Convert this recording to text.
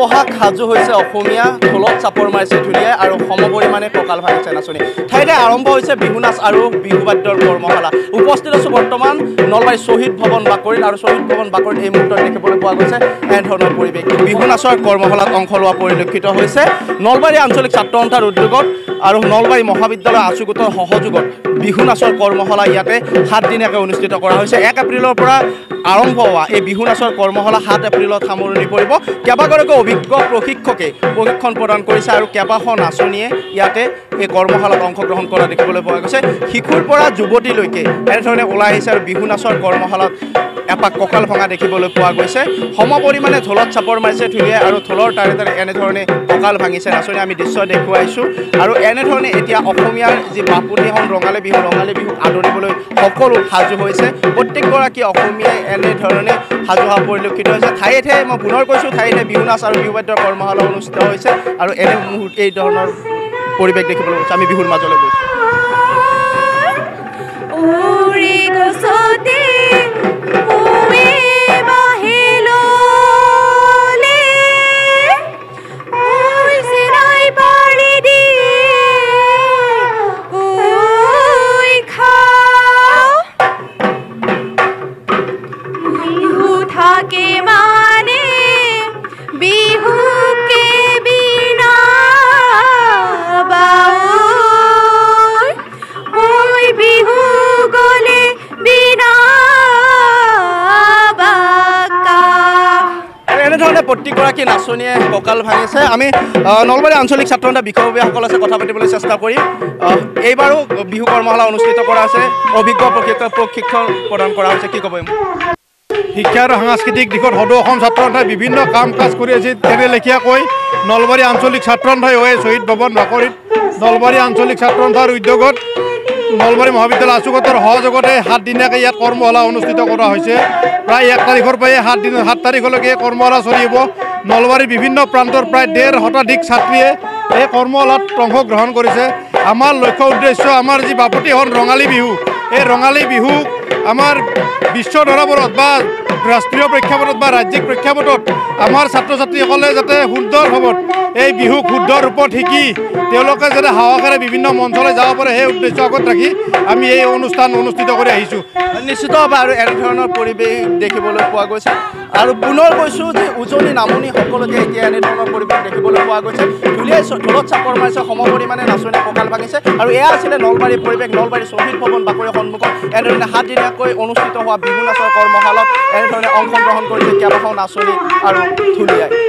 বহাগ সাজু হৈছে অসমীয়া ঢোলত চাপৰ মাৰিছে ঢুলীয়াই আৰু সমপৰিমাণে কঁকাল ভাঙিছে নাচনি। ঠাইতে আৰম্ভ হৈছে বিহু নাচ আৰু বিহু বাদ্যৰ কৰ্মশালা। উপস্থিত আছোঁ বৰ্তমান নলবাৰী শ্বহীদ ভৱন বাকৰিত আৰু শ্বহীদ ভৱন বাকৰিত এই মুহূৰ্তত দেখিবলৈ পোৱা গৈছে এনেধৰণৰ পৰিৱেশ। বিহু নাচৰ কৰ্মশালাত অংশ লোৱা পৰিলক্ষিত হৈছে নলবাৰী আঞ্চলিক ছাত্ৰ সন্থাৰ উদ্যোগত আৰু নলবাৰী মহাবিদ্যালয় আছু গোটৰ সহযোগত বিহু নাচৰ কৰ্মশালা ইয়াতে সাতদিনীয়াকৈ অনুষ্ঠিত কৰা হৈছে। এক এপ্ৰিলৰ পৰা আৰম্ভ হোৱা এই বিহু নাচৰ কৰ্মশালা সাত এপ্ৰিলত সামৰণি পৰিব। কেইবাগৰাকী অভিজ্ঞ প্ৰশিক্ষকে প্ৰশিক্ষণ প্ৰদান কৰিছে আৰু কেইবাশ নাচনীয়ে ইয়াতে এই কৰ্মশালাত অংশগ্ৰহণ কৰা দেখিবলৈ পোৱা গৈছে। শিশুৰ পৰা যুৱতীলৈকে এনেধৰণে ওলাই আহিছে আৰু বিহু নাচৰ কৰ্মশালাত এপাক কঁকাল ভঙা দেখিবলৈ পোৱা গৈছে। সমপৰিমাণে ঢোলত চাপৰ মাৰিছে ঢুলীয়াই আৰু ঢোলৰ তাৰে তাৰে এনেধৰণে কঁকাল ভাঙিছে। নাচনি আমি দৃশ্য দেখুৱাইছোঁ। আৰু এনেধৰণে এতিয়া অসমীয়াৰ যি বাপুতিহন ৰঙালী বিহু ৰঙালী বিহুক আদৰিবলৈ সকলো সাজু হৈছে। প্ৰত্যেকগৰাকী অসমীয়াই এনেধৰণে সাজু হোৱা পৰিলক্ষিত হৈছে। ঠায়ে ঠায়ে মই পুনৰ কৈছোঁ ঠায়ে ঠায়ে বিহু নাচ আৰু বিহু বাদ্যৰ কৰ্মশালা অনুষ্ঠিত হৈছে। আৰু এনে মুহূৰ্ত এই ধৰণৰ পৰিৱেশ দেখিবলৈ আমি বিহুৰ মাজলৈ গৈছোঁ। প্ৰতিগৰাকী নাচনীয়ে কঁকাল ভাঙিছে। আমি নলবাৰী আঞ্চলিক ছাত্ৰ সন্থা বিষয়ববীয়াসকলৰ সৈতে কথা পাতিবলৈ চেষ্টা কৰিম এইবাৰো বিহু কৰ্মশালা অনুষ্ঠিত কৰা হৈছে। অভিজ্ঞ প্ৰশিক্ষক প্ৰশিক্ষণ প্ৰদান কৰা হৈছে। কি ক'ব শিক্ষা আৰু সাংস্কৃতিক দিশত সদৌ অসম ছাত্ৰ সন্থাই বিভিন্ন কাম কাজ কৰি আছে। তেনে লেখীয়াকৈ নলবাৰী আঞ্চলিক ছাত্ৰ সন্থাই হৈ শ্বহীদ ভৱন বাকৰিত। নলবাৰী আঞ্চলিক ছাত্ৰ সন্থাৰ উদ্যোগত নলবাৰী মহাবিদ্যালয় আচুগতৰ সহযোগতে সাতদিনীয়াকৈ ইয়াত কৰ্মশালা অনুষ্ঠিত কৰা হৈছে। প্ৰায় এক তাৰিখৰ পৰাই সাত দিন সাত তাৰিখলৈকে এই কৰ্মশালা চলিব নলবাৰীৰ বিভিন্ন প্ৰান্তৰ প্ৰায় ডেৰ শতাধিক ছাত্ৰীয়ে এই কৰ্মশালাত অংশগ্ৰহণ কৰিছে। আমাৰ লক্ষ্য উদ্দেশ্য আমাৰ যি বাপতিহন ৰঙালী বিহু এই ৰঙালী বিহুক আমাৰ বিশ্ব দৰবাৰত বা ৰাষ্ট্ৰীয় প্ৰেক্ষাপটত বা ৰাজ্যিক প্ৰেক্ষাপটত আমাৰ ছাত্ৰ ছাত্ৰীসকলে যাতে শুদ্ধ ভাৱত এই বিহুক শুদ্ধ ৰূপত শিকি তেওঁলোকে যাতে সাহসেৰে বিভিন্ন মঞ্চলৈ যাব পাৰে সেই উদ্দেশ্য আগত ৰাখি আমি এই অনুষ্ঠান অনুষ্ঠিত কৰি আহিছোঁ। নিশ্চিতভাৱে আৰু এনেধৰণৰ পৰিৱেশ দেখিবলৈ পোৱা গৈছে। আৰু পুনৰ কৈছোঁ যে উজনি নামনি সকলোতে এতিয়া এনেধৰণৰ পৰিৱেশ দেখিবলৈ পোৱা গৈছে। চ- ঢোলত চাপৰ মাৰিছে সমপৰিমাণে নাচনীয়ে কঁকাল ভাঙিছে। আৰু এয়া আছিলে নলবাৰীৰ পৰিৱেশ নলবাৰী শ্বহীদ ভৱন বাকৰিৰ সন্মুখত। এনেধৰণে সাতদিনীয়াকৈ অনুষ্ঠিত হোৱা বিহু নাচৰ কৰ্মশালাত এনেধৰণে অংশগ্ৰহণ কৰিছে কেইবাখনো নাচনী আৰু ঢুলীয়াই।